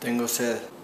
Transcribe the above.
Tengo sed.